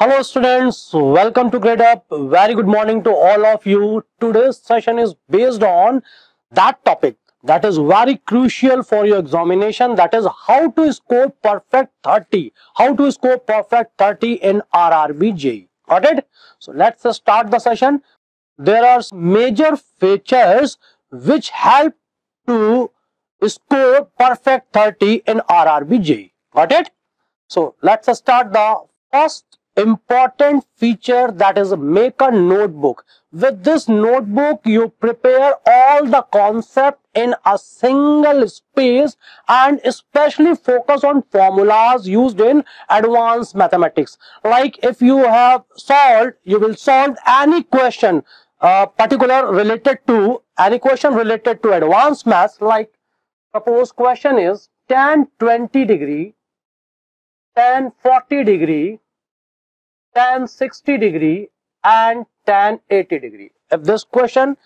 Hello students, welcome to Gradeup. Very good morning to all of you. Today's session is based on that topic that is very crucial for your examination that is how to score perfect 30. How to score perfect 30 in RRB JE. Got it? So let's start the session. There are major features which help to score perfect 30 in RRB JE. Got it? So let's start the first important feature that is make a notebook. With this notebook, you prepare all the concept in a single space and especially focus on formulas used in advanced mathematics. Like if you have solved, you will solve any question uh, particular related to any question related to advanced maths like suppose question is tan 20 degree tan 40 degree tan 60 degree and tan 80 degree. If this question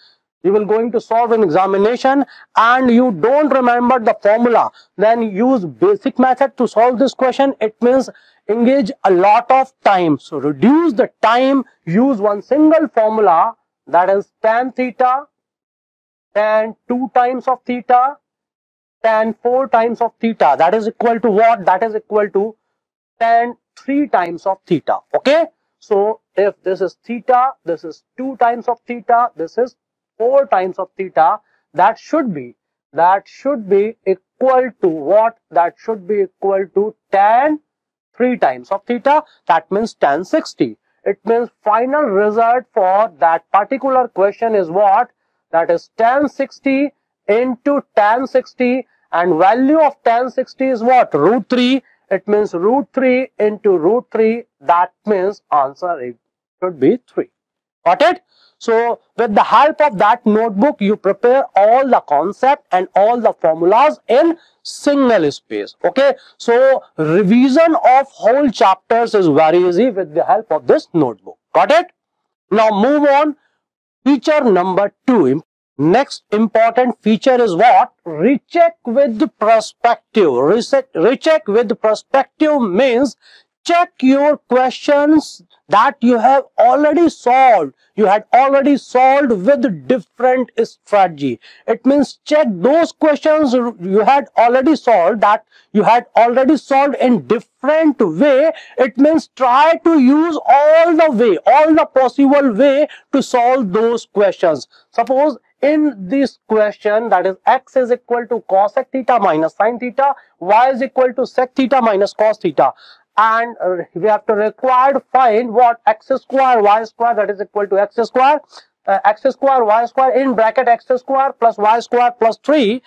you will going to solve in examination and you don't remember the formula then use basic method to solve this question. It means engage a lot of time. So reduce the time use one single formula that is tan theta tan 2 times of theta tan 4 times of theta. That is equal to what? That is equal to tan 3 times of theta okay? So if this is theta this is 2 times of theta this is 4 times of theta that should be that should be equal to what? That should be equal to tan 3 times of theta that means tan 60 it means final result for that particular question is what? That is tan 60 into tan 60 and value of tan 60 is what? Root 3 it means root 3 into root 3 that means answer it should be 3 got it? So with the help of that notebook you prepare all the concept and all the formulas in single space. Okay? So revision of whole chapters is very easy with the help of this notebook. Got it? Now move on. Feature number two Next important feature is what? Recheck with perspective. Recheck, with perspective means check your questions that you have already solved you had already solved with different strategy it means check those questions you had already solved that you had already solved in different way it means try to use all the way all the possible way to solve those questions suppose in this question that is x is equal to cos theta minus sin theta y is equal to sec theta minus cos theta. And uh, we have to required find what x square y square that is equal to x square. Uh, x square y square in bracket x square plus y square plus 3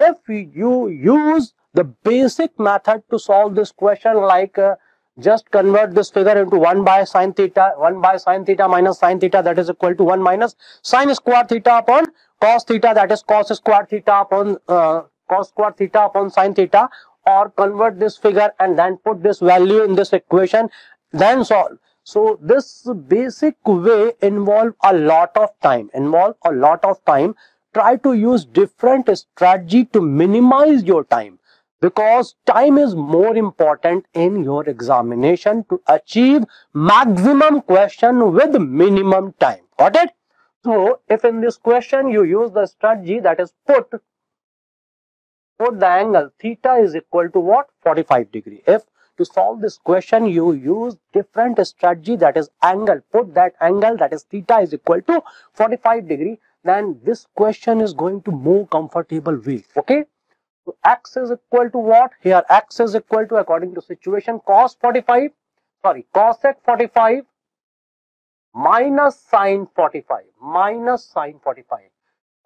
if you use the basic method to solve this question like uh, just convert this figure into 1 by sine theta 1 by sine theta minus sine theta that is equal to 1 minus sine square theta upon cos theta that is cos square theta upon uh, cos square theta upon sine theta or convert this figure and then put this value in this equation then solve. So this basic way involve a lot of time involve a lot of time. Try to use different strategy to minimize your time because time is more important in your examination to achieve maximum question with minimum time. Got it? So if in this question you use the strategy that is put put the angle theta is equal to what? 45 degree. If to solve this question you use different strategy that is angle. Put that angle that is theta is equal to 45 degree then this question is going to move comfortable way. Okay so x is equal to what? Here x is equal to according to situation cos 45, sorry cosec 45 minus sine 45 minus sine 45.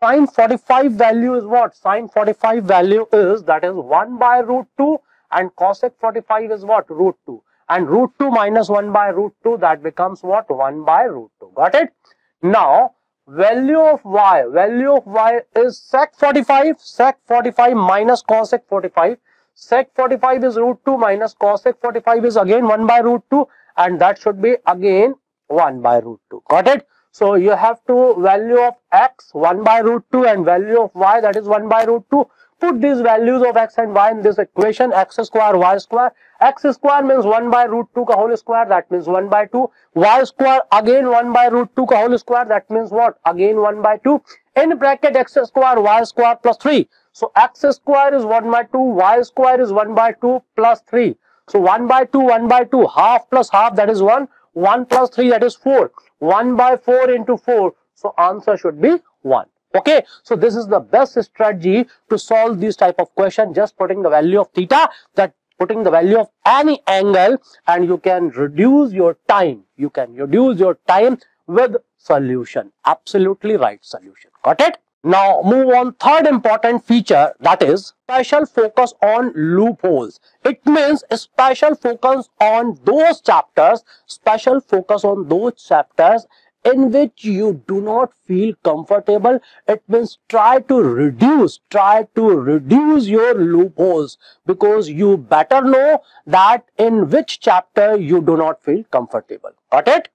Sine 45 value is what? Sine 45 value is that is 1 by root 2 and cosec 45 is what? Root 2 and root 2 minus 1 by root 2 that becomes what? 1 by root 2. Got it? Now value of y value of y is sec 45 sec 45 minus cosec 45 sec 45 is root 2 minus cosec 45 is again 1 by root 2 and that should be again 1 by root 2 got it? So you have to value of x 1 by root 2 and value of y that is 1 by root 2 put these values of x and y in this equation x square y square. x square means 1 by root 2 ka whole square that means 1 by 2 y square again 1 by root 2 ka whole square that means what? Again 1 by 2 in bracket x square y square plus 3 so x square is 1 by 2 y square is 1 by 2 plus 3 so 1 by 2 1 by 2 half plus half that is 1 1 plus 3 that is 4 1 by 4 into 4 so answer should be 1 okay so this is the best strategy to solve this type of question. Just putting the value of theta that putting the value of any angle and you can reduce your time. You can reduce your time with solution. Absolutely right solution. Got it? Now move on. Third important feature that is special focus on loopholes. It means special focus on those chapters special focus on those chapters in which you do not feel comfortable it means try to reduce try to reduce your loopholes because you better know that in which chapter you do not feel comfortable. Got it?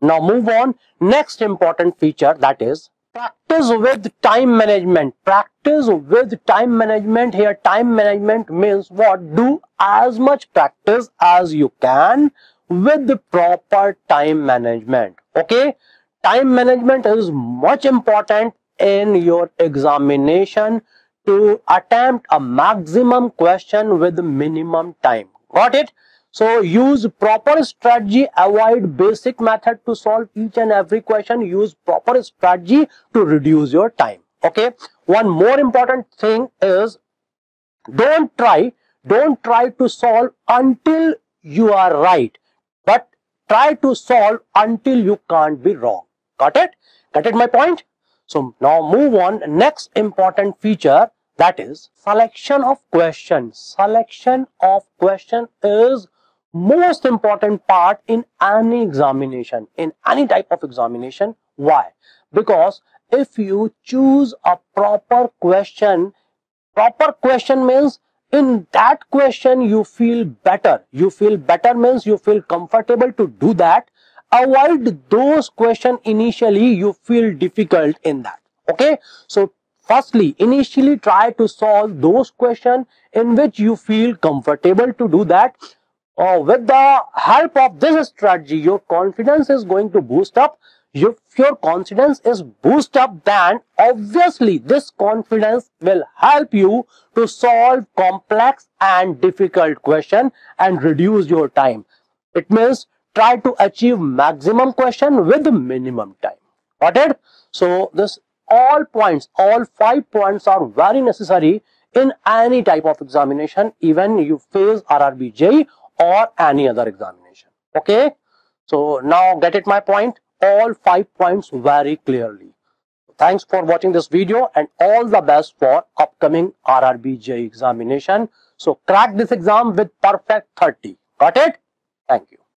Now move on. Next important feature that is practice with time management. Practice with time management. Here time management means what? Do as much practice as you can with the proper time management okay? Time management is much important in your examination to attempt a maximum question with minimum time. Got it? So use proper strategy avoid basic method to solve each and every question. Use proper strategy to reduce your time. Okay? One more important thing is don't try don't try to solve until you are right. But try to solve until you can't be wrong. Got it? Got it my point? So now move on. Next important feature that is selection of question selection of question is most important part in any examination in any type of examination. Why? Because if you choose a proper question proper question means in that question you feel better. You feel better means you feel comfortable to do that. Avoid those question initially. You feel difficult in that. Okay? So firstly initially try to solve those question in which you feel comfortable to do that. Uh, with the help of this strategy your confidence is going to boost up if your confidence is boost up then obviously this confidence will help you to solve complex and difficult question and reduce your time. It means try to achieve maximum question with minimum time. Got it? So this all points all five points are very necessary in any type of examination even you face RRB JE or any other examination. Okay? So now get it my point all five points very clearly. Thanks for watching this video and all the best for upcoming RRB JE examination. So crack this exam with perfect 30. Got it? Thank you.